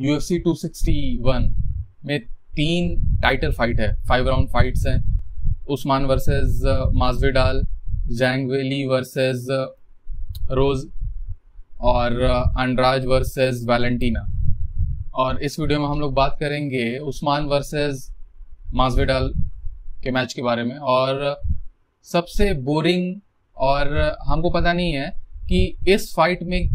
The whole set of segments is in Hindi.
यूएफसी 261 में तीन टाइटल फाइट है। फाइव राउंड फाइट्स हैं। Usman versus Masvidal Zhang Weili versus Rose और अंडराज वर्सेस वैलेंटीना और इस वीडियो में हम लोग बात करेंगे उस्मान वर्सेस माजविडाल के मैच के बारे में। और सबसे बोरिंग और हमको पता नहीं है कि इस फाइट में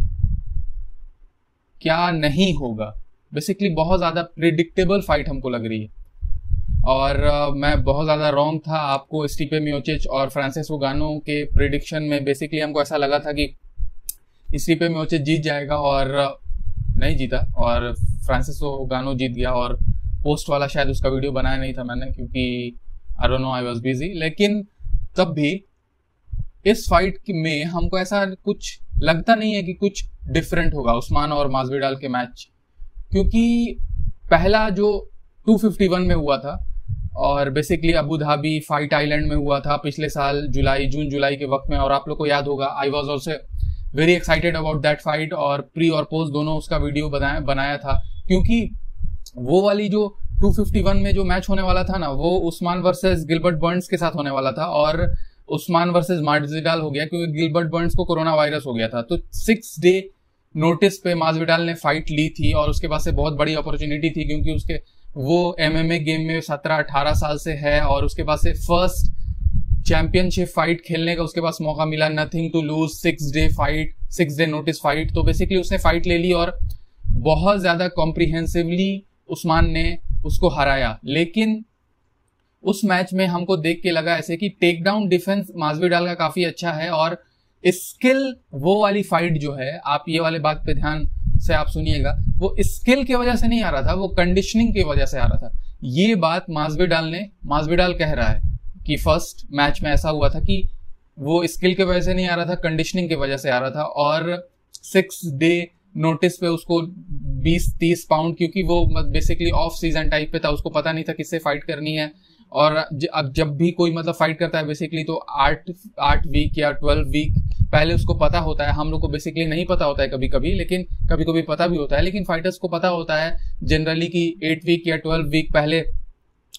क्या नहीं होगा। बेसिकली बहुत ज़्यादा प्रिडिक्टेबल फाइट हमको लग रही है। और uh, मैं बहुत ज़्यादा रॉन्ग था। आपको स्टीपे म्योचिच और फ्रांसिस ओगानो के प्रिडिक्शन में बेसिकली हमको ऐसा लगा था कि स्टीपे म्योचिच जीत जाएगा और नहीं जीता और फ्रांसिस ओगानो जीत गया और पोस्ट वाला शायद उसका वीडियो बनाया नहीं था मैंने क्योंकि I don't know I was busy लेकिन तब भी इस फाइट में हमको ऐसा कुछ लगता नहीं है कि कुछ डिफरेंट होगा। उस्मान और माजविडाल के मैच क्योंकि पहला जो 251 में हुआ था, और basically Abu Dhabi fight island में हुआ था पिछले साल, जुलाई, जून, जुलाई के वक्त में, और आप लोग को याद होगा I was also very excited about that fight और प्री और पोस्ट दोनों उसका वीडियो बनाया बनाया था। क्योंकि वो वाली जो 251 में जो मैच होने वाला था ना, वो उस्मान वर्सेस गिलबर्ट बर्न्स के साथ होने वाला था, और उस्मान वर्सेस मार्जिडाल हो गया, क्योंकि गिलबर्ट बर्न्स को कोरोना वायरस हो गया था। तो सिक्स डे नोटिस पे माजविडाल ने फाइट ली थी और उसके पास से बहुत बड़ी अपॉर्चुनिटी थी क्योंकि उसके वो एमएमए गेम में सत्रह, अठारह साल से है और उसके पास से फ़र्स्ट चैंपियनशिप फाइट खेलने का उसके पास मौका मिला nothing to lose six day fight six day notice fight तो बेसिकली उसने फाइट ले ली और बहुत ज़्यादा कॉम्प्रिहेंसिवली उस्मान ने उसको हराया। लेकिन उस मैच में हमको देख के लगा ऐसे कि टेक डाउन डिफेंस माजविडाल का काफ़ी अच्छा है और स्किल वो वाली फाइट जो है, आप ये वाले बात पे ध्यान से आप सुनिएगा, वो स्किल की वजह से नहीं आ रहा था, वो कंडीशनिंग की वजह से आ रहा था। ये बात माजविडाल ने माजविडाल कह रहा है कि फ़र्स्ट मैच में ऐसा हुआ था कि वो स्किल की वजह से नहीं आ रहा था कंडीशनिंग की वजह से आ रहा था, और सिक्स डे नोटिस पे उसको 20-30 पाउंड क्योंकि वो बेसिकली ऑफ़ सीज़न टाइप पे था, उसको पता नहीं था किससे फाइट करनी है। और अब जब भी कोई मतलब फाइट करता है बेसिकली तो आठ आठ वीक या ट्वेल्व वीक पहले उसको पता होता है, हम लोग को बेसिकली नहीं पता होता है कभी कभी लेकिन कभी कभी पता भी होता है, लेकिन फाइटर्स को पता होता है जनरली कि एट वीक या ट्वेल्व वीक पहले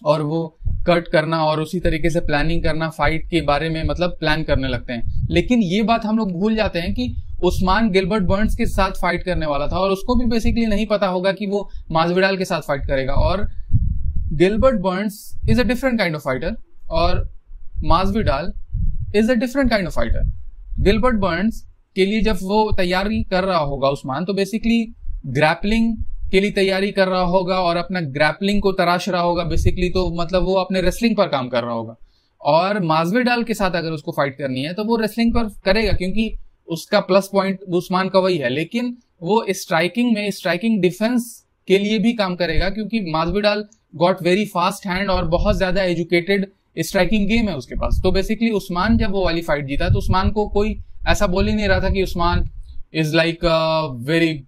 और वो कट करना और उसी तरीके से प्लानिंग करना फाइट के बारे में मतलब प्लान करने लगते हैं। लेकिन ये बात हम लोग भूल जाते हैं कि उस्मान गिलबर्ट बर्न्स के साथ फाइट करने वाला था और उसको भी बेसिकली नहीं पता होगा कि वो माजविडाल के साथ फाइट करेगा। और Gilbert Burns is a different kind of fighter और Masvidal is a different kind of fighter Gilbert Burns के लिए जब वो तैयारी कर रहा होगा, उस्मान तो बेसिकली ग्रैपलिंग के लिए तैयारी कर रहा होगा और अपना ग्रैपलिंग को तराश रहा होगा बेसिकली तो मतलब वो अपने रेसलिंग पर काम कर रहा होगा। और माजविडाल के साथ अगर उसको फाइट करनी है तो वो रेसलिंग पर करेगा, क्योंकि उसका प्लस पॉइंट उस्मान का वही है। लेकिन वो स्ट्राइकिंग में स्ट्राइकिंग डिफेंस के लिए भी काम करेगा, क्योंकि Masvidal got very fast hand और बहुत ज़्यादा एजुकेटेड स्ट्राइकिंग गेम है उसके पास। तो बेसिकली उस्मान जब वो वाली फाइट जीता तो उस्मान को कोई ऐसा बोल ही नहीं रहा था कि उस्मान इज़ लाइक वेरी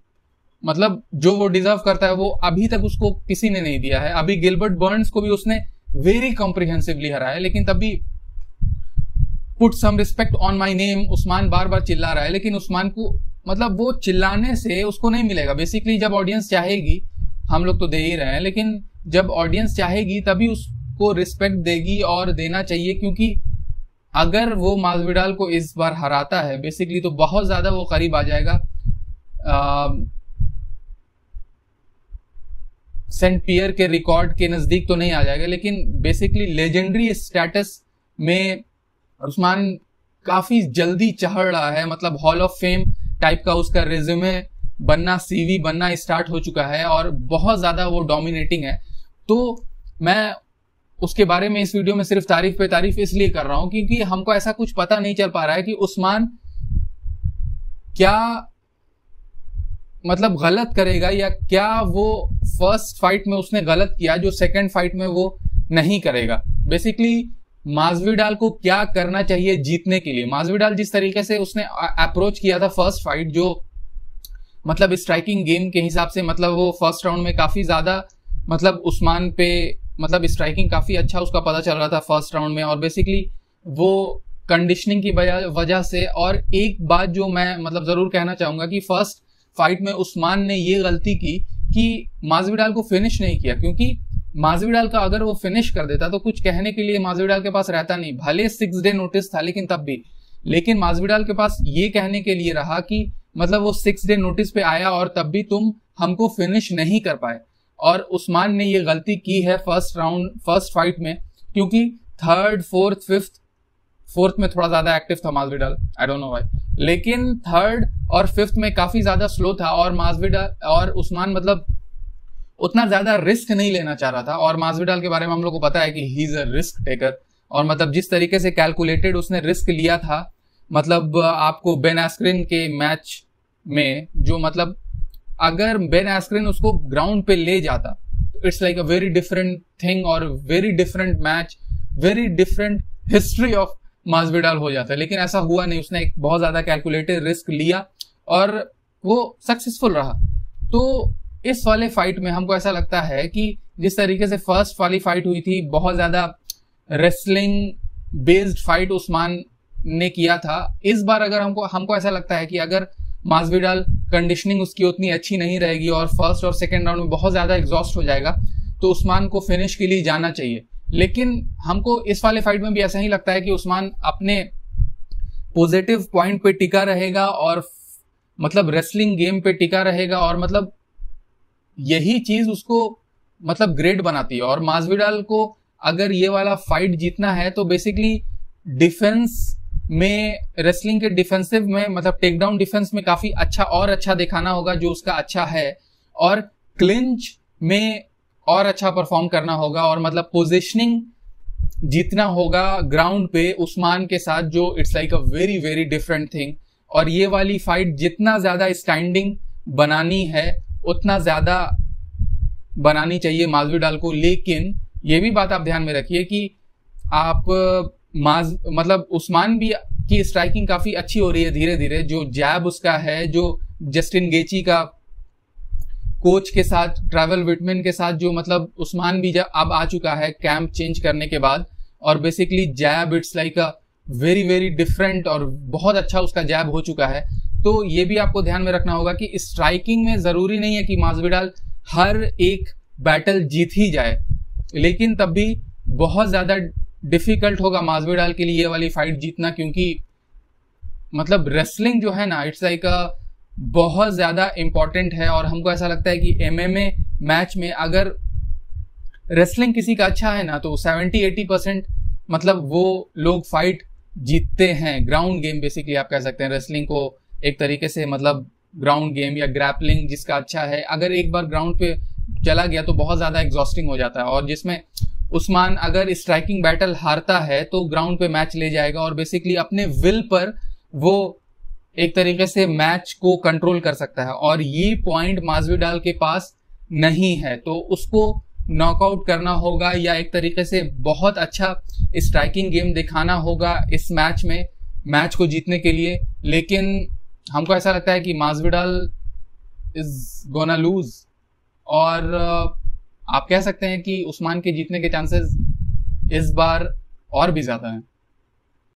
मतलब जो वो डिजर्व करता है, वो अभी तक उसको किसी ने नहीं दिया है। अभी गिलबर्ट बर्न्स को भी उसने वेरी कॉम्प्रिहेंसिवली हराया, लेकिन तभी put some respect on my name Usman बार बार चिल्ला रहा है, लेकिन उस्मान को मतलब वो चिल्लाने से उसको नहीं मिलेगा। बेसिकली जब ऑडियंस चाहेगी, हम लोग तो दे ही रहे हैं, लेकिन जब ऑडियंस चाहेगी, तभी उसको रिस्पेक्ट देगी और देना चाहिए, क्योंकि अगर वो माजविडाल को इस बार हराता है बेसिकली तो बहुत ज़्यादा वो करीब आ जाएगा। सेंट पियर के रिकॉर्ड के नज़दीक तो नहीं आ जाएगा, लेकिन बेसिकली लेजेंडरी स्टेटस में उस्मान काफ़ी जल्दी चढ़ रहा है मतलब हॉल ऑफ़ फेम टाइप का उसका रिज्यूमे बनना सीवी बनना स्टार्ट हो चुका है और बहुत ज़्यादा वो डोमिनेटिंग है। तो मैं उसके बारे में इस वीडियो में सिर्फ़ तारीफ़ पे तारीफ़ इसलिए कर रहा हूँ क्योंकि हमको ऐसा कुछ पता नहीं चल पा रहा है कि उस्मान क्या मतलब गलत करेगा या क्या वो फ़र्स्ट फाइट में उसने गलत किया जो सेकंड फाइट में वो नहीं करेगा। बेसिकली माजविडाल को क्या करना चाहिए जीतने के लिए? माजविडाल जिस तरीके से उसने अप्रोच किया था फ़र्स्ट फाइट जो मतलब स्ट्राइकिंग गेम के हिसाब से मतलब वो फ़र्स्ट राउंड में काफ़ी ज़्यादा मतलब उस्मान पे मतलब स्ट्राइकिंग काफ़ी अच्छा उसका पता चल रहा था फ़र्स्ट राउंड में और बेसिकली वो कंडीशनिंग की वजह से और एक बात जो मैं मतलब ज़रूर कहना चाहूँगा कि फ़र्स्ट फाइट में उस्मान ने ये गलती की कि माजविडाल को फिनिश नहीं किया, क्योंकि माजविडाल का अगर वो फिनिश कर देता तो कुछ कहने के लिए माजविडाल के पास रहता नहीं। भले सिक्स डे नोटिस था लेकिन तब भी। लेकिन माजविडाल के पास ये कहने के लिए रहा कि मतलब वो सिक्स डे नोटिस पे आया और तब भी तुम हमको फिनिश नहीं कर पाए। और उस्मान ने ये गलती की है फ़र्स्ट राउंड फ़र्स्ट फाइट में, क्योंकि थर्ड फोर्थ फिफ्थ फोर्थ में थोड़ा ज़्यादा एक्टिव था Masvidal I don't know why लेकिन थर्ड और फिफ्थ में काफ़ी ज़्यादा स्लो था और माजविडल और उस्मान मतलब उतना ज़्यादा रिस्क नहीं लेना चाह रहा था और माजविडाल के बारे में हम लोग को पता है कि he is a risk taker और मतलब जिस तरीके से कैलकुलेटेड उसने रिस्क लिया था मतलब आपको बेन एस्क्रिन के मैच में जो मतलब अगर बेन एस्क्रिन उसको ग्राउंड पे ले जाता it's like a very different thing और very different match very different history of Masvidal हो जाता है। लेकिन ऐसा हुआ नहीं, उसने एक बहुत ज़्यादा कैलकुलेटेड रिस्क लिया और वो सक्सेसफुल रहा। तो इस वाले फाइट में हमको ऐसा लगता है कि जिस तरीके से फ़र्स्ट वाली फाइट हुई थी, बहुत ज़्यादा रेसलिंग बेस्ड फाइट उस्मान ने किया था। इस बार अगर हमको हमको ऐसा लगता है कि अगर माजविडाल कंडीशनिंग उसकी उतनी अच्छी नहीं रहेगी और फ़र्स्ट और सेकेंड राउंड में बहुत ज़्यादा एग्जॉस्ट हो जाएगा तो उस्मान को फिनिश के लिए जाना चाहिए। लेकिन हमको इस वाले फाइट में भी ऐसा ही लगता है कि उस्मान अपने पॉजिटिव पॉइंट पे टिका रहेगा और मतलब रेसलिंग गेम पे टिका रहेगा और मतलब यही चीज़ उसको मतलब ग्रेट बनाती है। और माजविडाल को अगर ये वाला फाइट जीतना है तो बेसिकली डिफेंस में रेसलिंग के डिफेंसिव में मतलब टेकडाउन डिफेंस में काफ़ी अच्छा और अच्छा दिखाना होगा जो उसका अच्छा है। और क्लिंच में और अच्छा परफॉर्म करना होगा और मतलब पोजिशनिंग जीतना होगा ग्राउंड पे उस्मान के साथ, जो it's like a very very different thing और ये वाली फाइट जितना ज़्यादा स्टैंडिंग बनानी है, उतना ज़्यादा बनानी चाहिए माजविडाल को। लेकिन ये भी बात आप ध्यान में रखिए कि आप माज मतलब उस्मान भी की स्ट्राइकिंग काफ़ी अच्छी हो रही है धीरे धीरे जो जैब उसका है, जो जस्टिन गेची का कोच के साथ ट्रैवल विटमिन के साथ, जो मतलब उस्मान भी अब आ चुका है कैंप चेंज करने के बाद और basically jab it's like a very very different और बहुत अच्छा उसका जैब हो चुका है। तो ये भी आपको ध्यान में रखना होगा कि स्ट्राइकिंग में ज़रूरी नहीं है कि माजविडाल हर एक बैटल जीत ही जाए, लेकिन तब भी बहुत ज़्यादा डिफ़िकल्ट होगा माजविडाल के लिए ये वाली फाइट जीतना क्योंकि मतलब रेसलिंग जो है ना इट्स लाइक अ बहुत ज़्यादा इंपॉर्टेंट है और हमको ऐसा लगता है कि एमएमए मैच में अगर रेसलिंग किसी का अच्छा है ना तो 70 80 परसेंट मतलब वो लोग फाइट जीतते हैं। ग्राउंड गेम बेसिकली आप कह सकते हैं। रेसलिंग को एक तरीके से मतलब ग्राउंड गेम या ग्रैपलिंग जिसका अच्छा है, अगर एक बार ग्राउंड पे चला गया तो बहुत ज़्यादा एग्जॉस्टिंग हो जाता है। और जिसमें उस्मान, अगर स्ट्राइकिंग बैटल हारता है तो ग्राउंड पे मैच ले जाएगा और बेसिकली अपने विल पर वो एक तरीके से मैच को कंट्रोल कर सकता है। और ये पॉइंट माजविडाल के पास नहीं है तो उसको नॉकआउट करना होगा या एक तरीके से बहुत अच्छा स्ट्राइकिंग गेम दिखाना होगा इस मैच में मैच को जीतने के लिए। लेकिन हमको ऐसा लगता है कि माजविडाल इज़ गोना लूज और आप कह सकते हैं कि उस्मान के जीतने के चांसेस इस बार और भी ज़्यादा हैं।